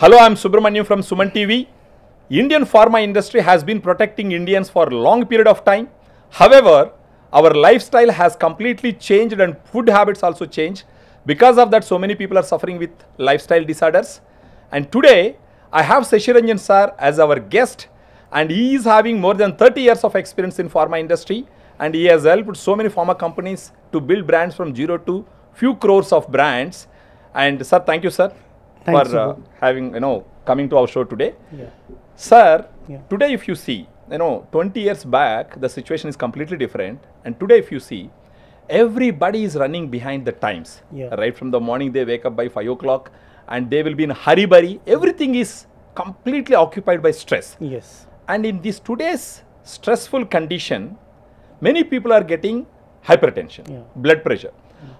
Hello, I'm Subramaniam from Suman TV. Indian pharma industry has been protecting Indians for a long period of time. However, our lifestyle has completely changed and food habits also changed. Because of that, so many people are suffering with lifestyle disorders. And today, I have Seshiranjan sir as our guest and he is having more than 30 years of experience in pharma industry and he has helped so many pharma companies to build brands from zero to few crores of brands. And sir, thank you sir Thanks, for uh, having you know coming to our show today. Yeah. Sir, Yeah. today if you see, you know, 20 years back the situation is completely different, and today if you see, everybody is running behind the times. Yeah. Right from the morning they wake up by five o'clock, and they will be in hurry burry. Everything is completely occupied by stress. Yes. And in this today's stressful condition, many people are getting hypertension, blood pressure.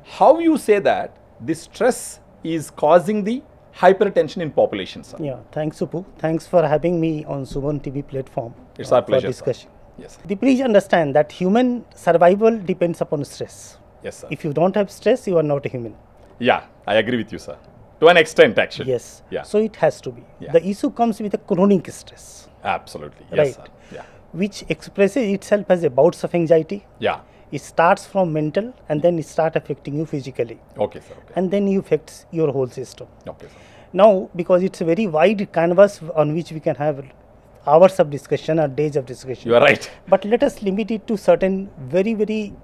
How you say that this stress is causing the hypertension in populations. sir? Yeah. Thanks, Subbu. Thanks for having me on Suman TV platform. It's our for pleasure, sir. discussion. Yes, sir. The please understand that human survival depends upon stress. Yes, sir. If you don't have stress, you are not a human. yeah, I agree with you, sir. To an extent, actually. Yes. Yeah. So it has to be. Yeah. The issue comes with a chronic stress, Absolutely. Yes, Right. sir. Yeah. which expresses itself as a bouts of anxiety. Yeah. It starts from mental and then it start affecting you physically, Okay, sir. Okay. and then it affects your whole system. okay, sir. Now, because it's a very wide canvas on which we can have hours of discussion or days of discussion. You are right. But let us limit it to certain very, very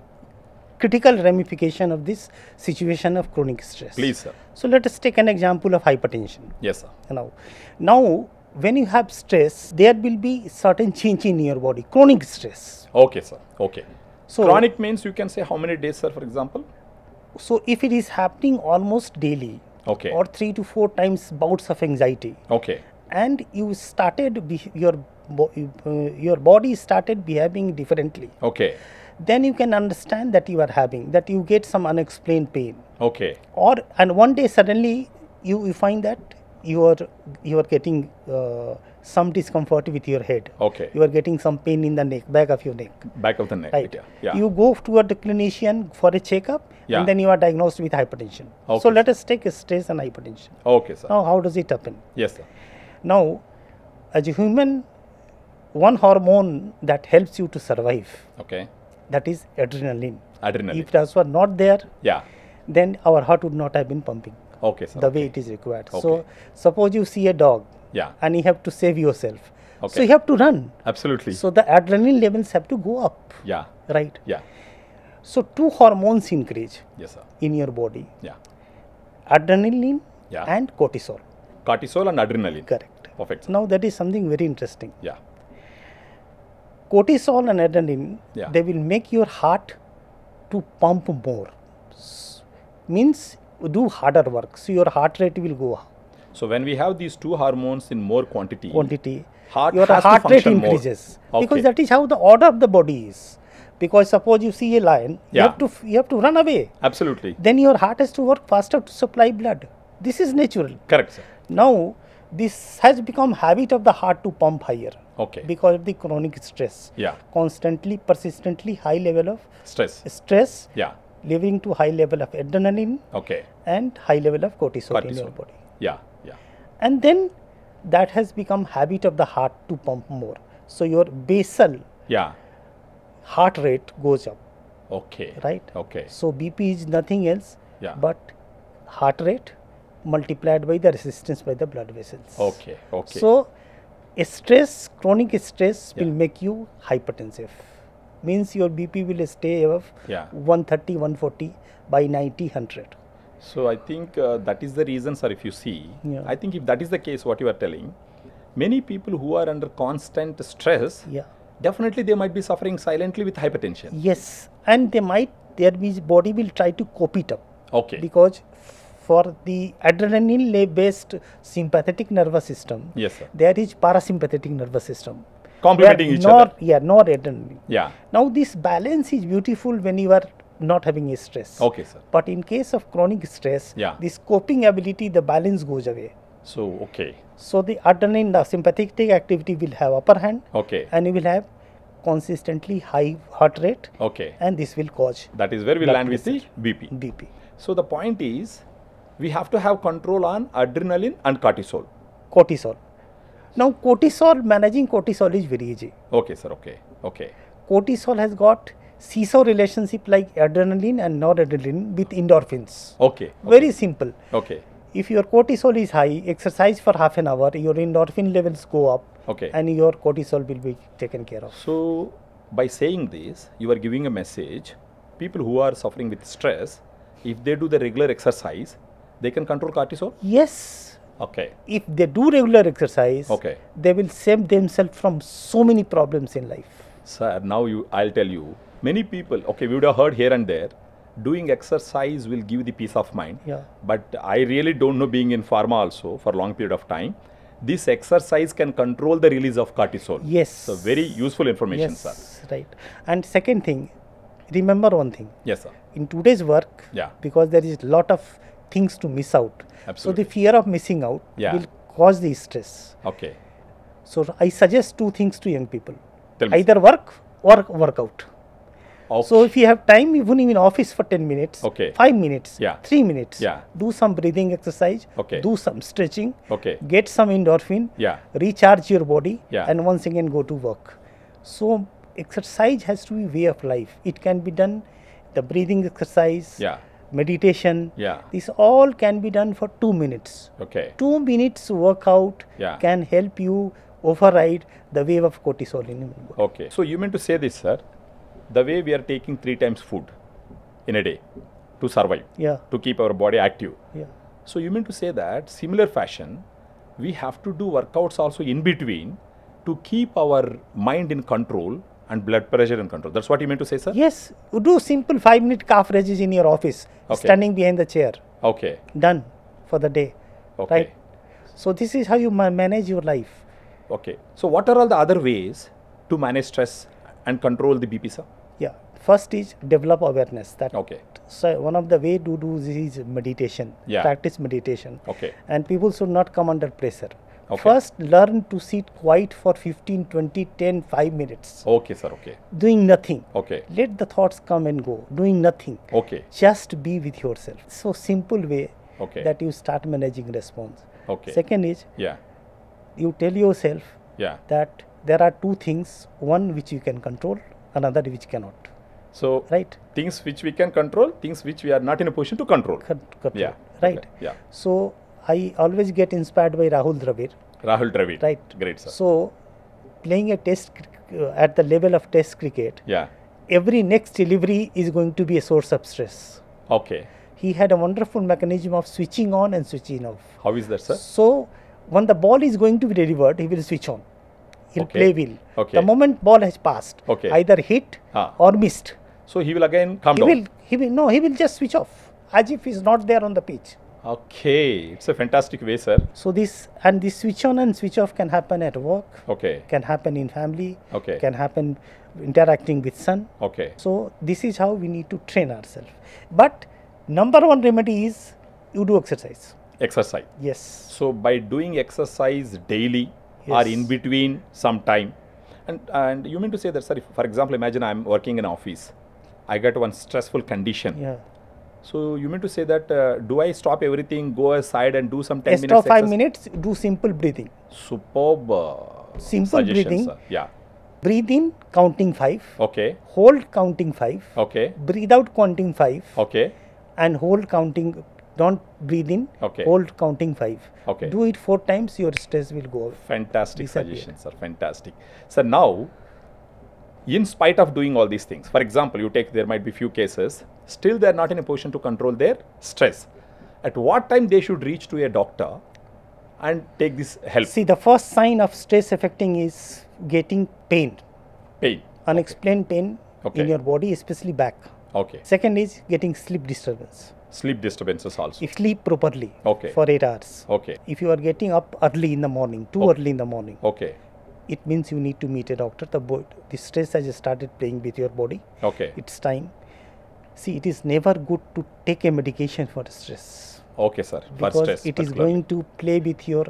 critical ramification of this situation of chronic stress. Please, sir. So let us take an example of hypertension. Yes, sir. Now, now when you have stress, there will be certain change in your body, chronic stress. Okay, sir. Okay. So Chronic means you can say how many days, sir, for example? So if it is happening almost daily, Okay. or three to four times bouts of anxiety, Okay. and you started be- your bo- uh, your body started behaving differently Okay. then you can understand that you are having that you get some unexplained pain Okay. or and one day suddenly you, you find that you are you are getting uh, some discomfort with your head Okay. you are getting some pain in the neck back of your neck Back of the neck. right Yeah. yeah. you go toward the clinician for a checkup Yeah. and then you are diagnosed with hypertension Okay, so let us take a stress and hypertension okay, sir. now how does it happen Yes, sir. Now, as a human, one hormone that helps you to survive, Okay. that is adrenaline. Adrenaline. If that was not there, yeah. then our heart would not have been pumping Okay, sir. the okay. way it is required. Okay. So, suppose you see a dog Yeah. and you have to save yourself. Okay. So, you have to run. Absolutely. So, the adrenaline levels have to go up, yeah. right? Yeah. So, two hormones increase Yes, sir. in your body Yeah. adrenaline Yeah. and cortisol. Cortisol and adrenaline. Correct. Perfect. sir. Now, that is something very interesting. Yeah. cortisol and adrenaline Yeah. they will make your heart to pump more S- means do harder work so your heart rate will go up So when we have these two hormones in more quantity, quantity Heart your heart rate increases because that is how the order of the body is because suppose you see a lion you Yeah. have to you have to run away absolutely then your heart has to work faster to supply blood this is natural correct, sir. now this has become habit of the heart to pump higher Okay. because of the chronic stress Yeah. constantly persistently high level of Stress. stress Yeah. leading to high level of adrenaline Okay. and high level of cortisol, in your Cortisol. body Yeah. Yeah. and then that has become habit of the heart to pump more so your basal Yeah. heart rate goes up Okay. right Okay. so bp is nothing else Yeah. but heart rate multiplied by the resistance by the blood vessels Okay. Okay. so stress chronic stress will make you hypertensive means your bp will stay above Yeah. 130 140 by 90 100 So I think uh, that is the reason, sir. If you see, Yeah. I think if that is the case, what you are telling, many people who are under constant stress, yeah definitely they might be suffering silently with hypertension. Yes, and they might their body will try to cope it up Okay. because for the adrenaline based sympathetic nervous system, yes, sir. there is parasympathetic nervous system. Complementing each nor, other. Yeah, nor adrenaline. Yeah. Now this balance is beautiful when you are not having a stress. Okay, sir. But in case of chronic stress, Yeah. this coping ability, the balance goes away. So okay. So the adrenaline, the sympathetic activity will have upper hand, Okay. and you will have consistently high heart rate, Okay. and this will cause That is where we land with the BP. BP. So the point is, we have to have control on adrenaline and cortisol. cortisol. Now, cortisol, managing cortisol is very easy. Okay, sir. Okay. Okay. Cortisol has got seesaw relationship like adrenaline and noradrenaline with endorphins. Okay. Very simple. Okay. If your cortisol is high, exercise for half an hour, your endorphin levels go up, Okay. and your cortisol will be taken care of. So, by saying this, you are giving a message. People who are suffering with stress, if they do the regular exercise, they can control cortisol. Yes, Okay. if they do regular exercise, Okay. they will save themselves from so many problems in life. Sir, now you, I'll tell you. Many people, okay, we would have heard here and there, doing exercise will give the peace of mind. Yeah. But I really don't know, being in pharma also for a long period of time, this exercise can control the release of cortisol. Yes. So very useful information, yes, sir. right. And second thing, remember one thing. Yes, sir. In today's work, Yeah. because there is lot of things to miss out. Absolutely. So the fear of missing out Yeah. will cause the stress. Okay. So I suggest two things to young people: Tell me. either work or workout. Okay. So if you have time, even in office for 10 minutes, Okay. 5 minutes, Yeah. 3 minutes, Yeah. do some breathing exercise, Okay. do some stretching, okay. get some endorphin, Yeah. recharge your body, Yeah. and once again go to work. So exercise has to be way of life. It can be done, the breathing exercise, Yeah. meditation, Yeah. this all can be done for 2 minutes. Okay. 2 minutes workout Yeah. can help you override the wave of cortisol in your body. Okay. So you meant to say this, sir? The way we are taking three times food in a day to survive, Yeah, to keep our body active. yeah. So you mean to say that similar fashion, we have to do workouts also in between to keep our mind in control and blood pressure in control. That's what you mean to say, sir? Yes, you do simple five minute calf raises in your office, Okay. standing behind the chair. Okay. Done for the day. Okay. Right? So this is how you ma- manage your life. Okay. So what are all the other ways to manage stress and control the BP, sir? Yeah. First is develop awareness. That Okay. so one of the way to do this is meditation. Yeah. Practice meditation. Okay. And people should not come under pressure. Okay. First, learn to sit quiet for 15, 20, 10, 5 minutes. Okay, sir. Okay. Doing nothing. Okay. Let the thoughts come and go. Doing nothing. Okay. Just be with yourself. So simple way Okay. that you start managing response. Okay. Second is Yeah. you tell yourself Yeah. that there are two things, one which you can control, another which cannot. So Right? things which we can control, things which we are not in a position to control. Con- control. Yeah. Right. Okay. Yeah. So I always get inspired by Rahul Dravid. Rahul Dravid. Right. Great, sir. So playing a test uh, at the level of test cricket, yeah. every next delivery is going to be a source of stress. Okay. He had a wonderful mechanism of switching on and switching off. How is that, sir? So when the ball is going to be delivered, he will switch on. He'll Okay. play will. Okay. The moment ball has passed, Okay. either hit Ah. or missed, So he will again come he down. will he will no he will just switch off as if he's not there on the pitch. Okay. It's a fantastic way, sir. So this and this switch on and switch off can happen at work, Okay. can happen in family, Okay. can happen interacting with son. Okay. So this is how we need to train ourselves. But number one remedy is you do exercise. Exercise. Yes. So by doing exercise daily or in between some time, and and you mean to say that, sir? If, for example, imagine I'm working in office, I get one stressful condition. Yeah. So you mean to say that uh, do I stop everything, go aside and do some ten Extra minutes? five exercise? minutes, do simple breathing. Superb. Uh, Simple breathing. sir. Yeah. Breathe in, counting five. Okay. Hold counting five. Okay. Breathe out, counting five. Okay. And hold counting. Don't breathe in. Okay. Hold counting five. Okay. Do it four times. Your stress will go. away. Fantastic Disappear. suggestions, sir. Fantastic. So now, in spite of doing all these things, for example, you take there might be few cases, still they are not in a position to control their stress. At what time they should reach to a doctor and take this help? See, the first sign of stress affecting is getting pain, Pain. unexplained pain Okay. in your body, especially back. Okay. Second is getting sleep disturbance. Sleep disturbances also. If sleep properly Okay. for eight hours. Okay. If you are getting up early in the morning, too Okay. early in the morning, Okay. it means you need to meet a doctor. The, bo- the stress has started playing with your body. Okay. It's time. See, it is never good to take a medication for stress Okay, sir. For because stress. it is going to play with your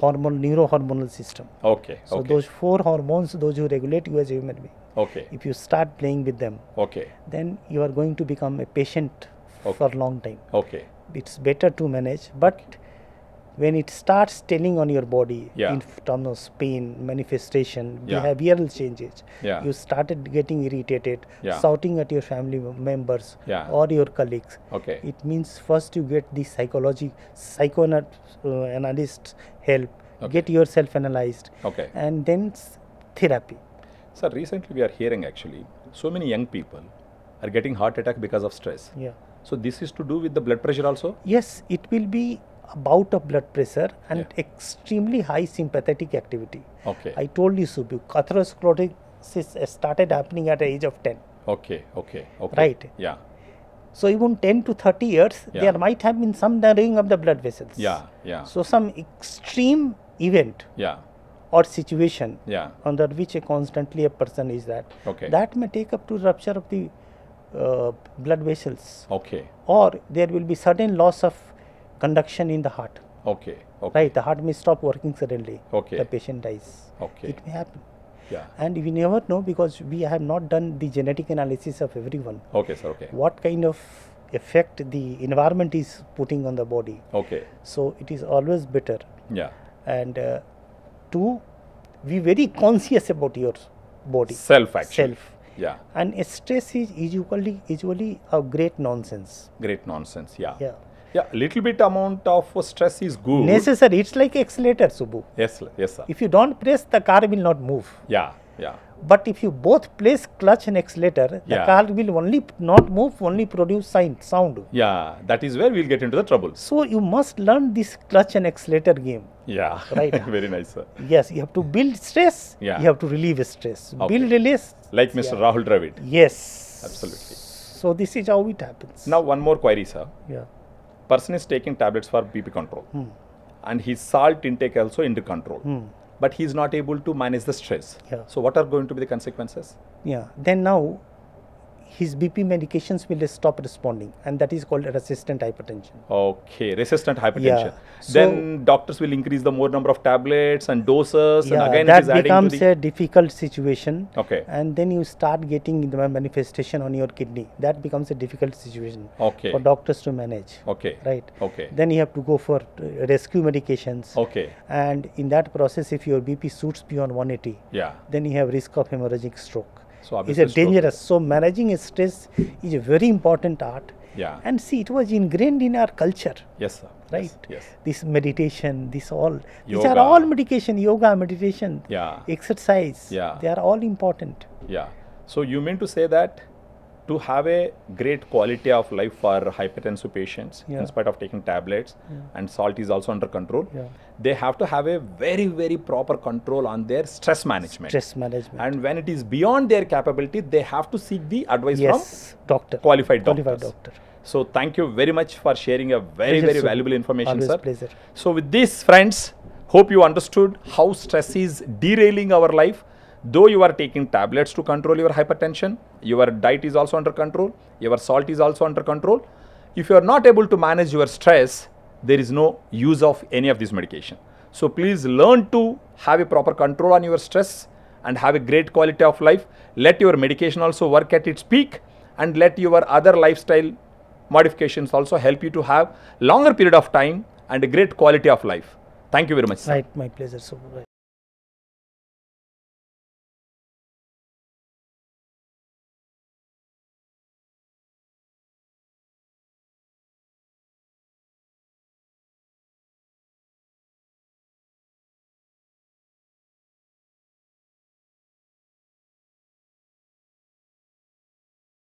hormone, neurohormonal system. Okay. So okay. those four hormones, those who regulate you as a human being, okay. if you start playing with them, Okay. then you are going to become a patient Okay. for a long time. Okay. It's better to manage, but when it starts telling on your body Yeah. in terms of pain, manifestation, Yeah. behavioral changes, Yeah. you started getting irritated, shouting at your family members Yeah. or your colleagues. Okay. It means first you get the psychology, psychoanalyst help, Okay. get yourself analyzed, Okay. and then therapy. Sir, recently we are hearing actually so many young people are getting heart attack because of stress. Yeah. So this is to do with the blood pressure also? Yes, it will be about bout of blood pressure and Yeah. extremely high sympathetic activity. Okay. I told you, Subbu, atherosclerosis started happening at the age of 10. Okay, okay, okay. Right. Yeah, So even 10 to 30 years, Yeah. there might have been some narrowing of the blood vessels. yeah, yeah, So some extreme event yeah, or situation yeah. under which a constantly a person is that, Okay. that may take up to rupture of the uh, blood vessels Okay, or there will be sudden loss of conduction in the heart. okay, okay. Right, the heart may stop working suddenly. Okay. The patient dies. Okay. It may happen. Yeah. And we never know because we have not done the genetic analysis of everyone. Okay, sir. Okay. What kind of effect the environment is putting on the body. Okay. So it is always better Yeah. and uh, to be very conscious about your body. Self actually. Self. Yeah. And stress is usually usually a great nonsense. Great nonsense. Yeah. Yeah. Yeah. Little bit amount of stress is good. Necessary. It's like accelerator, Subbu. Yes. sir. Yes, sir. If you don't press, the car will not move. Yeah. Yeah. But if you both place clutch and accelerator, the car will only not move, only produce sign, sound. Yeah. That is where we'll get into the trouble. So you must learn this clutch and accelerator game. Yeah. Right. Very nice, sir. Yes, you have to build stress. Yeah. You have to relieve stress. Okay. Build release. Like Mr. Rahul Dravid. Yes. Absolutely. So this is how it happens. Now, one more query, sir. Yeah. Person is taking tablets for BP control, Hmm. and his salt intake also under control, Hmm. But he is not able to manage the stress. Yeah. So, what are going to be the consequences? Yeah. Then now his BP medications will stop responding, and that is called resistant hypertension. Okay, resistant hypertension. So- then doctors will increase the more number of tablets and doses, yeah, and again that it is adding becomes to the. a difficult situation. Okay. And then you start getting the manifestation on your kidney. That becomes a difficult situation Okay. for doctors to manage. Okay. Right. Okay. Then you have to go for rescue medications. Okay. And in that process, if your BP shoots beyond 180, Yeah. then you have risk of hemorrhagic stroke. So It's a dangerous. So managing stress is a very important art. Yeah. And see, it was ingrained in our culture, yes, sir. right? Yes. yes. This meditation, this all, these are all medication, yoga, meditation, Yeah. exercise. Yeah. They are all important. Yeah. So you mean to say that to have a great quality of life for hypertensive patients, Yeah. in spite of taking tablets, and salt is also under control, Yeah. they have to have a very, very proper control on their stress management. Stress management. And when it is beyond their capability, they have to seek the advice yes, doctor. from qualified doctors. Qualified doctor. So thank you very much for sharing a very, Pleasure, very valuable information, Always sir. pleasure. So with this, friends, hope you understood how stress is derailing our life. Though you are taking tablets to control your hypertension, your diet is also under control, your salt is also under control. If you are not able to manage your stress, there is no use of any of this medication. So please learn to have a proper control on your stress and have a great quality of life. Let your medication also work at its peak and let your other lifestyle modifications also help you to have longer period of time and a great quality of life. Thank you very much. Sir. Right, my pleasure. So, right.